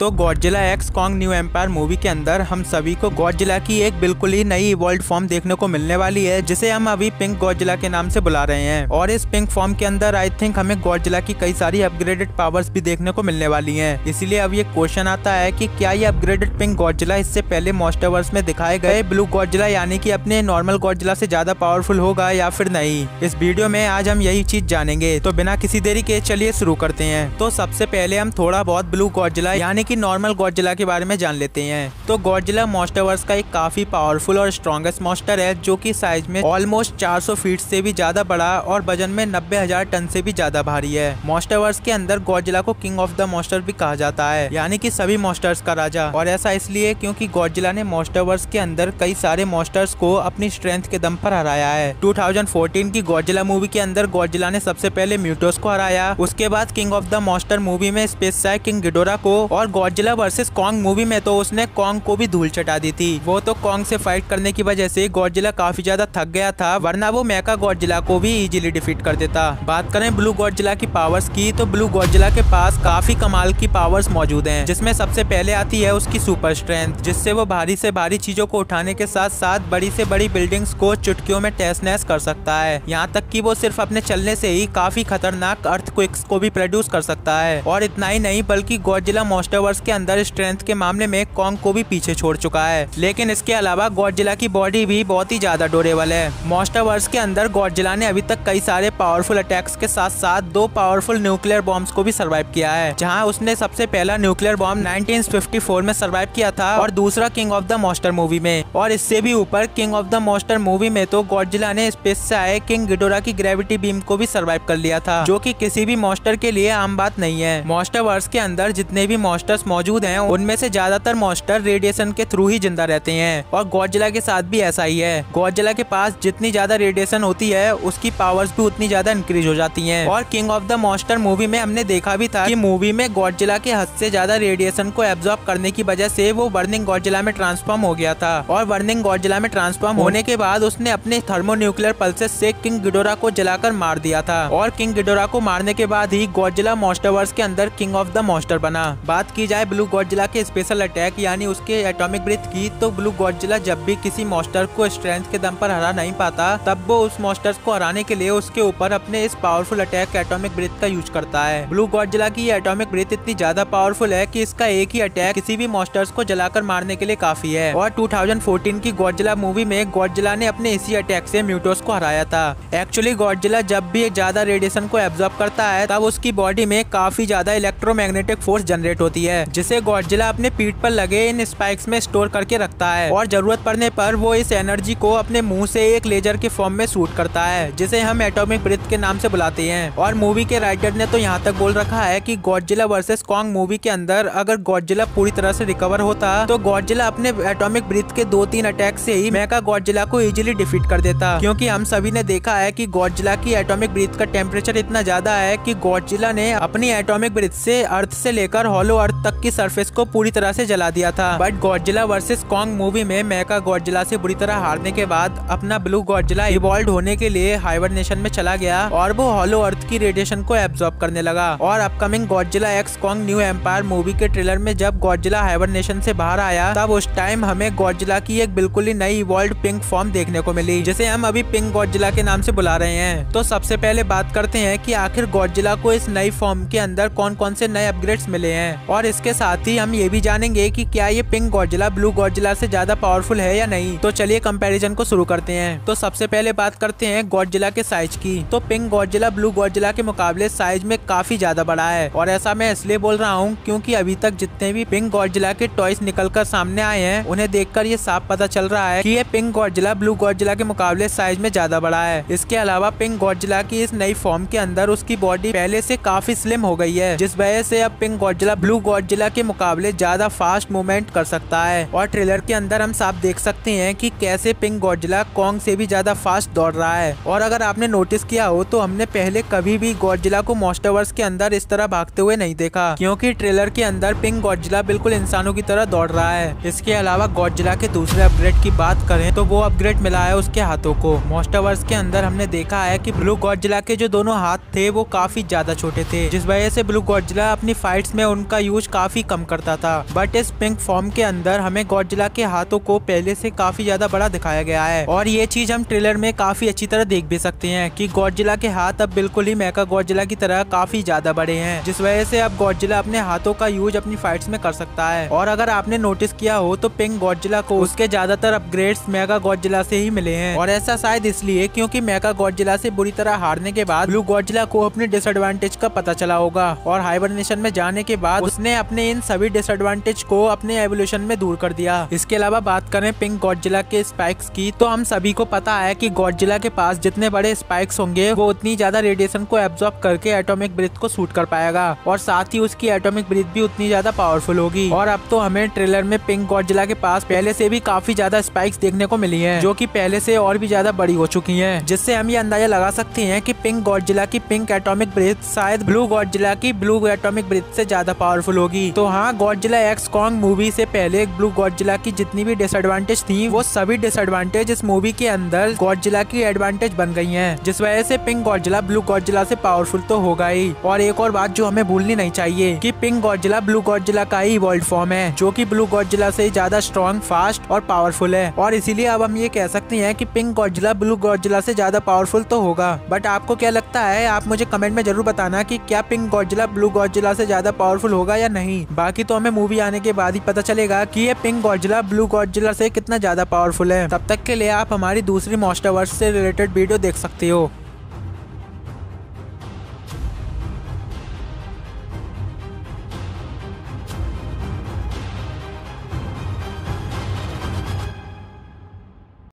तो Godzilla x Kong New Empire movie के अंदर हम सभी को गॉडजिला की एक बिल्कुल ही नई इवॉल्व फॉर्म देखने को मिलने वाली है, जिसे हम अभी पिंक गॉडजिला के नाम से बुला रहे हैं। और इस पिंक फॉर्म के अंदर आई थिंक हमें गॉडजिला की कई सारी अपग्रेडेड पावर्स भी देखने को मिलने वाली है। इसीलिए अब ये क्वेश्चन आता है की क्या ये अपग्रेडेड पिंक गॉडजिला इससे पहले मॉस्टरवर्स में दिखाए गए ब्लू गॉडजिला यानी की अपने नॉर्मल गॉडजिला से ज़्यादा पावरफुल होगा या फिर नहीं? इस वीडियो में आज हम यही चीज़ जानेंगे। तो बिना किसी देरी के चलिए शुरू करते हैं। तो सबसे पहले हम थोड़ा बहुत ब्लू गॉडजिला यानी कि नॉर्मल गॉडजिला के बारे में जान लेते हैं। तो गॉडजिला मॉस्टरवर्स का एक काफ़ी पावरफुल और स्ट्रॉन्गेस्ट मॉस्टर है, जो कि साइज़ में ऑलमोस्ट 400 फीट से भी ज़्यादा बड़ा और वज़न में नब्बे हज़ार टन से भी ज़्यादा भारी है। मॉस्टरवर्स के अंदर गॉडजिला को किंग ऑफ़ द मॉस्टर भी कहा जाता है, यानी की सभी मॉस्टर्स का राजा। और ऐसा इसलिए क्यूँकी गॉडजिला ने मॉस्टरवर्स के अंदर कई सारे मॉस्टर्स को अपनी स्ट्रेंथ के दम पर हराया है। 2014 की गॉडजिला मूवी के अंदर गॉडजिला ने सबसे पहले म्यूटोस को हराया, उसके बाद King of the Monster movie में स्पेस किंग गिडोरा को और गॉडजिला वर्सेस कॉन्ग मूवी में तो उसने कॉन्ग को भी धूल चटा दी थी। वो तो कॉन्ग से फाइट करने की वजह से गॉडजिला काफ़ी ज़्यादा थक गया था, वरना वो मैका गॉडजिला को भी इजीली डिफीट कर देता। बात करें ब्लू गॉडजिला की पावर्स की तो ब्लू गॉडजिला के पास काफ़ी कमाल की पावर्स मौजूद है, जिसमें सबसे पहले आती है उसकी सुपर स्ट्रेंथ जिससे वो भारी से भारी चीज़ों को उठाने के साथ साथ बड़ी से बड़ी बिल्डिंग्स को चुटकियों में टेस नैस कर सकता है। यहाँ तक कि वो सिर्फ़ अपने चलने से ही काफ़ी खतरनाक अर्थ को भी प्रोड्यूस कर सकता है। और इतना ही नहीं, बल्कि गॉडजिला मोस्टरवर्स के अंदर स्ट्रेंथ के मामले में कॉन्ग को भी पीछे छोड़ चुका है। लेकिन इसके अलावा गॉडजिला की बॉडी भी बहुत ही ज़्यादा डोरेबल है। मोस्टावर्स के अंदर गॉडजिला ने अभी तक कई सारे पावरफुल अटैक्स के साथ साथ दो पावरफुल न्यूक्लियर बॉम्ब को भी सर्वाइव किया है, जहाँ उसने सबसे पहला न्यूक्लियर बॉम्ब 1954 में सर्वाइव किया था और दूसरा king of the monster movie में। और इससे भी ऊपर king of the monster movie में तो गॉडजिला ने स्पेस से आए किंग गिडोरा की ग्रेविटी बीम को भी सर्वाइव कर लिया था, जो की किसी भी मोस्टर के लिए आम बात नहीं है। मोस्टर वर्स के अंदर जितने भी मोस्टर्स मौजूद है उनमें से ज़्यादातर मॉन्स्टर रेडिएशन के थ्रू ही ज़िंदा रहते हैं और गॉडजिला के साथ भी ऐसा ही है। गॉडजिला के पास जितनी ज़्यादा रेडिएशन होती है उसकी पावर्स भी उतनी ज़्यादा इंक्रीज हो जाती है। और King of the Monster movie में हमने देखा भी था की मूवी में गॉडजिला के हद से ज़्यादा रेडिएशन को एब्जॉर्ब करने की वजह से वो बर्निंग गॉडजिला में ट्रांसफॉर्म हो गया था। और बर्निंग गॉडजिला में ट्रांसफॉर्म होने के बाद उसने अपने थर्मोन्यूक्लियर पल्सेस से किंग गिडोरा को जलाकर मार दिया था। और किंग गिडोरा को मारने के बाद ही गॉडजिला मॉन्स्टरवर्स के अंदर किंग ऑफ़ द मॉन्स्टर बना। बात की जाए ब्लू गॉडजिला के स्पेशल अटैक, यानी उसके एटॉमिक ब्रिथ की तो ब्लू गॉडजिला जब भी किसी मॉस्टर को स्ट्रेंथ के दम पर हरा नहीं पाता, तब वो उस मॉस्टर को हराने के लिए उसके ऊपर अपने इस पावरफुल अटैक एटॉमिक ब्रिथ का यूज़ करता है। ब्लू गॉडजिला की एटॉमिक ब्रिथ इतनी ज़्यादा पावरफुल है की इसका एक ही अटैक किसी भी मॉस्टर्स को जलाकर मारने के लिए काफ़ी है। और 2014 की गॉडजिला मूवी में गॉडजिला ने अपने इसी अटैक से म्यूटोस को हराया था। एक्चुअली गॉडजिला जब भी ज़्यादा रेडिएशन को एब्जॉर्ब करता है, तब उसकी बॉडी में काफ़ी ज़्यादा इलेक्ट्रोमैग्नेटिक फोर्स जनरेट होती है। जिसे गॉडजिला अपने पीठ पर लगे इन स्पाइक्स में स्टोर करके रखता है और ज़रूरत पड़ने पर वो इस एनर्जी को अपने मुँह से एक लेजर के फॉर्म में शूट करता है, जिसे हम एटॉमिक ब्रिथ के नाम से बुलाते हैं। और मूवी के राइटर ने तो यहाँ तक बोल रखा है कि गॉडजिला वर्सेस कॉन्ग मूवी के अंदर अगर गॉडजिला पूरी तरह से रिकवर होता तो गॉडजिला अपने एटॉमिक ब्रिथ के दो तीन अटैक से ही मेगा गॉडजिला को इजिली डिफीट कर देता। क्योंकि हम सभी ने देखा है कि गॉडजिला की एटॉमिक ब्रिथ का टेम्परेचर इतना ज़्यादा है कि गॉडजिला ने अपनी एटॉमिक ब्रिथ से अर्थ से लेकर हॉलो अर्थ तक की सरफेस को पूरी तरह से जला दिया था। But Godzilla versus Kong movie में मैका गॉडजिला से बुरी तरह हारने के बाद अपना ब्लू गॉडजिला इवॉल्व होने के लिए हाइबरनेशन में चला गया और वो हॉलो अर्थ की रेडिएशन को एब्जॉर्ब करने लगा। और upcoming Godzilla x Kong New Empire movie के ट्रेलर में जब गॉडजिला हाइबरनेशन से बाहर आया, तब उस टाइम हमें गॉडजिला की एक बिल्कुल ही नई इवॉल्व पिंक फॉर्म देखने को मिली, जिसे हम अभी पिंक गॉडजिला के नाम से बुला रहे हैं। तो सबसे पहले बात करते हैं कि आखिर गॉडजिला को इस नई फॉर्म के अंदर कौन कौन से नए अपग्रेड्स मिले हैं। और इसके साथ ही हम ये भी जानेंगे कि क्या ये पिंक गॉडजिला ब्लू गॉडजिला से ज़्यादा पावरफुल है या नहीं। तो चलिए कंपैरिजन को शुरू करते हैं। तो सबसे पहले बात करते हैं गॉडजिला के साइज़ की। तो पिंक गॉडजिला ब्लू गॉडजिला के मुकाबले साइज़ में काफ़ी ज़्यादा बड़ा है। और ऐसा मैं इसलिए बोल रहा हूँ क्यूँकी अभी तक जितने भी पिंक गॉडजिला के टॉयस निकल कर सामने आए हैं, उन्हें देखकर ये साफ़ पता चल रहा है की ये पिंक गॉडजिला ब्लू गॉडजिला के मुकाबले साइज़ में ज़्यादा बड़ा है। इसके अलावा पिंक गॉडजिला की इस नई फॉर्म के अंदर उसकी बॉडी पहले से काफ़ी स्लिम हो गई है, जिस वजह से अब पिंक गॉडजिला ब्लू गॉडजिला के मुकाबले ज़्यादा फास्ट मूवमेंट कर सकता है। और ट्रेलर के अंदर हम साफ़ देख सकते हैं कि कैसे पिंक गॉडजिला कॉन्ग से भी ज़्यादा फास्ट दौड़ रहा है। और अगर आपने नोटिस किया हो तो हमने पहले कभी भी गॉडजिला को मोस्टरवर्स के अंदर इस तरह भागते हुए नहीं देखा, क्योंकि ट्रेलर के अंदर पिंक गॉडजिला बिल्कुल इंसानों की तरह दौड़ रहा है। इसके अलावा गॉडजिला के दूसरे अपग्रेड की बात करें तो वो अपग्रेड मिला है उसके हाथों को। मोस्टरवर्स के अंदर हमने देखा है की ब्लू गॉडजिला के जो दोनों हाथ थे, वो काफ़ी ज़्यादा छोटे थे, जिस वजह से ब्लू गॉडजिला अपनी फाइट्स में उनका यूज़ काफ़ी कम करता था। बट इस पिंक फॉर्म के अंदर हमें गॉडजिला के हाथों को पहले से काफ़ी ज़्यादा बड़ा दिखाया गया है। और ये चीज़ हम ट्रेलर में काफ़ी अच्छी तरह देख भी सकते हैं कि गॉडजिला के हाथ अब बिल्कुल ही मेका गॉडजिला की तरह काफ़ी ज़्यादा बड़े हैं, जिस वजह से अब गॉडजिला अपने हाथों का यूज़ अपनी फाइट्स में कर सकता है। और अगर आपने नोटिस किया हो तो पिंक गॉडजिला को उसके ज़्यादातर अपग्रेड्स मेगा गॉडजिला से ही मिले हैं। और ऐसा शायद इसलिए क्योंकि मेगा गॉडजिला से बुरी तरह हारने के बाद ब्लू गॉडजिला को अपने डिसएडवांटेज का पता चला होगा। और हाइबरनेशन में जाने के बाद उसने अपने इन सभी डिसएडवांटेज को अपने एवोल्यूशन में दूर कर दिया। इसके अलावा बात करें पिंक गॉडजिला के स्पाइक्स की तो हम सभी को पता है कि गॉडजिला के पास जितने बड़े स्पाइक्स होंगे, वो उतनी ज़्यादा रेडिएशन को एब्जॉर्ब करके एटोमिक ब्रिथ को सूट कर पाएगा। और साथ ही उसकी एटोमिक ब्रिथ भी उतनी ज़्यादा पावरफुल होगी। और अब तो हमें ट्रेलर में पिंक गॉडजिला के पास पहले से भी काफ़ी ज़्यादा स्पाइक्स देखने को मिली है, जो की पहले से और भी ज़्यादा बड़ी हो चुकी है, जिससे हम ये अंदाज़ा लगा सकते हैं की पिंक गॉडजिला की पिंक एटोमिक ब्रिथ शायद ब्लू गॉडजिला की ब्लू एटॉमिक ब्रिथ से ज़्यादा पावरफुल होगी। तो हाँ गॉडजिला एक्स कॉन्ग मूवी से पहले ब्लू गॉडजिला की जितनी भी डिसएडवांटेज थी, वो सभी डिसएडवांटेज इस मूवी के अंदर गॉडजिला की एडवांटेज बन गई हैं, जिस वजह से पिंक गॉडजिला ब्लू गॉडजिला से पावरफुल तो होगा ही। और एक और बात जो हमें भूलनी नहीं चाहिए, की पिंक गॉडजिला ब्लू गॉडजिला का ही वर्ल्ड फॉर्म है, जो की ब्लू गॉडजिला से ज़्यादा स्ट्रॉन्ग फास्ट और पावरफुल है। और इसीलिए अब हम ये कह सकते हैं की पिंक गॉडजिला ब्लू गॉडजिला से ज़्यादा पावरफुल तो होगा। बट आपको क्या लगता है? आप मुझे कमेंट में ज़रूर बताना की क्या पिंक गॉडजिला ब्लू गॉडजिला से ज़्यादा पावरफुल होगा या नहीं। बाकी तो हमें मूवी आने के बाद ही पता चलेगा कि ये पिंक गॉडजिला ब्लू गॉडजिला से कितना ज़्यादा पावरफुल है। तब तक के लिए आप हमारी दूसरी मोस्टावर्स से रिलेटेड वीडियो देख सकते हो।